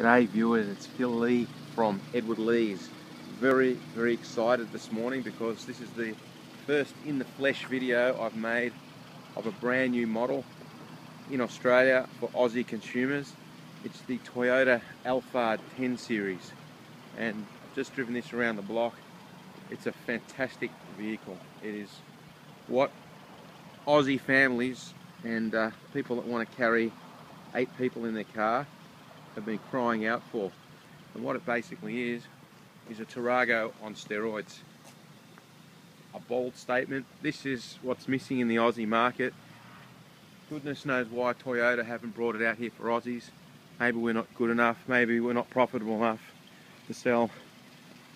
G'day viewers, it's Phil Lee from Edward Lee's. Very, very excited this morning because this is the first in the flesh video I've made of a brand new model in Australia for Aussie consumers. It's the Toyota Alphard 10 series and I've just driven this around the block. It's a fantastic vehicle. It is what Aussie families and uh, people that want to carry eight people in their car have been crying out for. And what it basically is, is a Tarago on steroids. A bold statement. This is what's missing in the Aussie market. Goodness knows why Toyota haven't brought it out here for Aussies. Maybe we're not good enough, maybe we're not profitable enough to sell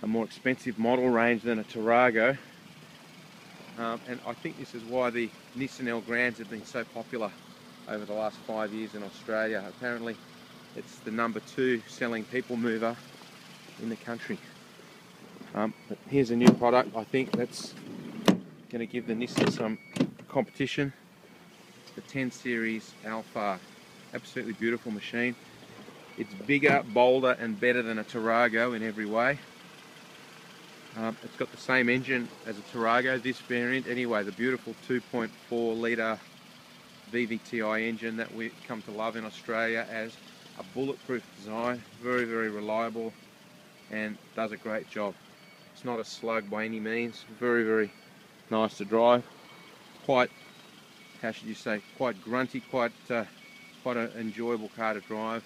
a more expensive model range than a Tarago. Um, and I think this is why the Nissan Elgrand's have been so popular over the last five years in Australia. Apparently it's the number two selling people mover in the country. Um, but here's a new product I think that's going to give the Nissan some competition. The 10 Series Alphard. Absolutely beautiful machine. It's bigger, bolder and better than a Tarago in every way. Um, it's got the same engine as a Tarago, this variant anyway, the beautiful 2.4 litre VVTi engine that we come to love in Australia as a bulletproof design, very, very reliable and does a great job. It's not a slug by any means, very, very nice to drive. Quite, how should you say, quite grunty, quite, uh, quite an enjoyable car to drive.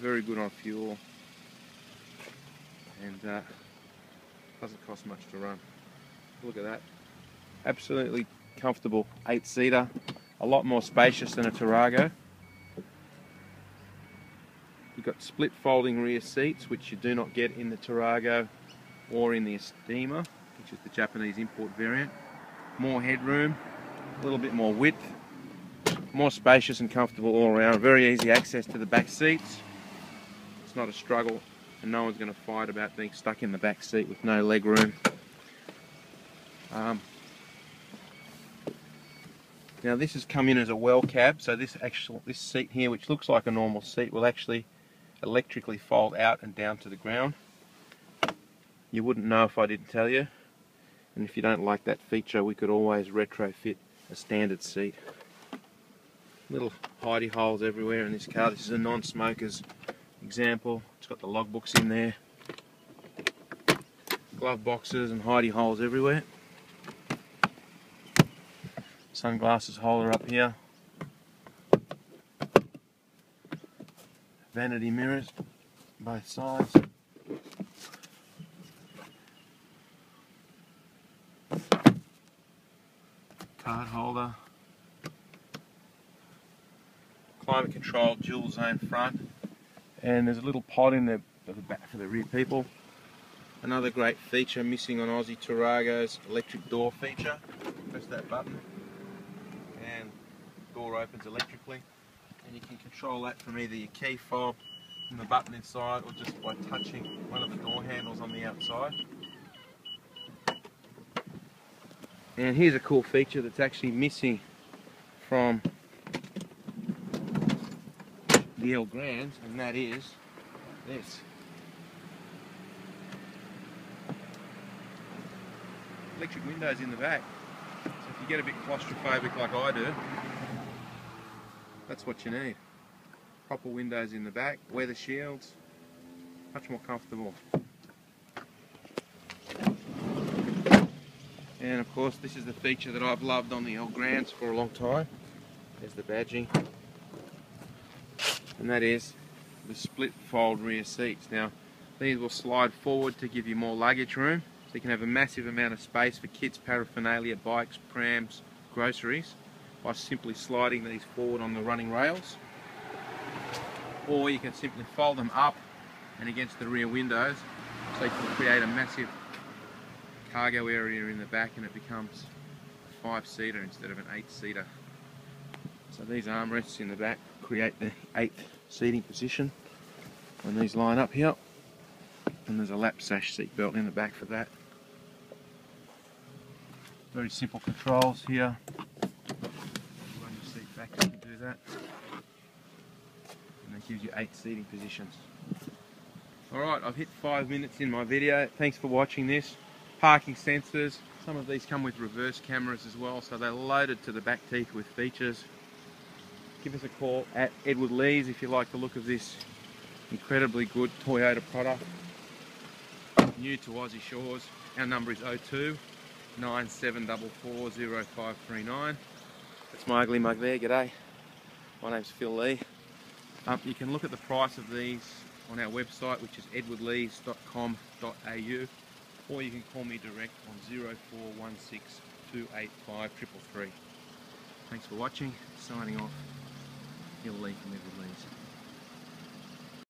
Very good on fuel and uh, doesn't cost much to run. Look at that. Absolutely comfortable eight seater, a lot more spacious than a Tarago. You've got split folding rear seats, which you do not get in the Tarago or in the Estima, which is the Japanese import variant. More headroom, a little bit more width, more spacious and comfortable all around. Very easy access to the back seats. It's not a struggle and no one's going to fight about being stuck in the back seat with no leg room. Um, now this has come in as a Welcab, so this actual this seat here, which looks like a normal seat, will actually electrically fold out and down to the ground. You wouldn't know if I didn't tell you. And if you don't like that feature, we could always retrofit a standard seat. Little hidey holes everywhere in this car. This is a non-smoker's example. It's got the logbooks in there. Glove boxes and hidey holes everywhere. Sunglasses holder up here. Vanity mirrors both sides. Card holder. Climate control dual zone front. And there's a little pod in the, the back for the rear people. Another great feature missing on Aussie Tarago's electric door feature. Press that button and door opens electrically and you can control that from either your key fob from the button inside or just by touching one of the door handles on the outside. And here's a cool feature that's actually missing from the Elgrand, and that is this. Electric windows in the back. So if you get a bit claustrophobic like I do, that's what you need. Proper windows in the back, weather shields, much more comfortable. And of course this is the feature that I've loved on the Elgrands for a long time. There's the badging. And that is the split fold rear seats. Now these will slide forward to give you more luggage room. So you can have a massive amount of space for kids, paraphernalia, bikes, prams, groceries by simply sliding these forward on the running rails. Or you can simply fold them up and against the rear windows so you can create a massive cargo area in the back and it becomes a five seater instead of an eight seater so these armrests in the back create the eighth seating position and these line up here. And there's a lap sash seat belt in the back for that. Very simple controls here back to do that. And then gives you eight seating positions. Alright, I've hit five minutes in my video. Thanks for watching this. Parking sensors. Some of these come with reverse cameras as well, so they're loaded to the back teeth with features. Give us a call at Edward Lees if you like the look of this incredibly good Toyota product. New to Aussie Shores. Our number is 02 9744 0539. That's my ugly mug there, g'day. My name's Phil Lee. Um, you can look at the price of these on our website, which is edwardlees.com.au, or you can call me direct on 0416 285 333. Thanks for watching. Signing off. Phil Lee from Edward Lees.